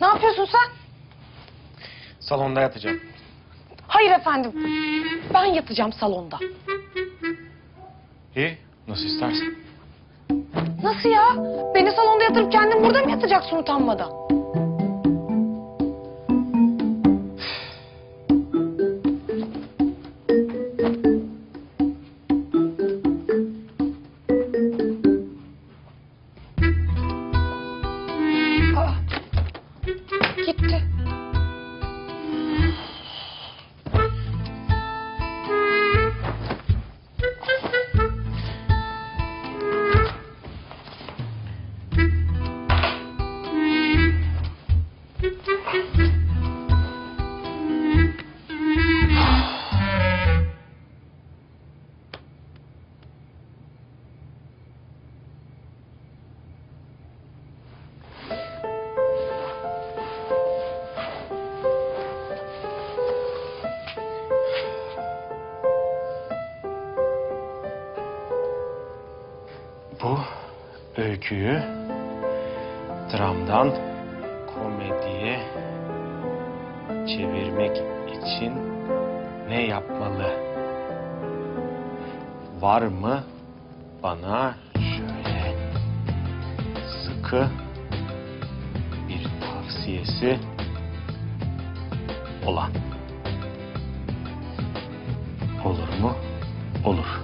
Ne yapıyorsun sen? Salonda yatacağım. Hayır efendim. Ben yatacağım salonda. İyi, nasıl istersen. Nasıl ya? Beni salonda yatırıp kendin burada mı yatacaksın utanmadan? Bu öyküyü dramdan komediye çevirmek için ne yapmalı? Var mı bana şöyle sıkı bir tavsiyesi olan? Olur mu? Olur.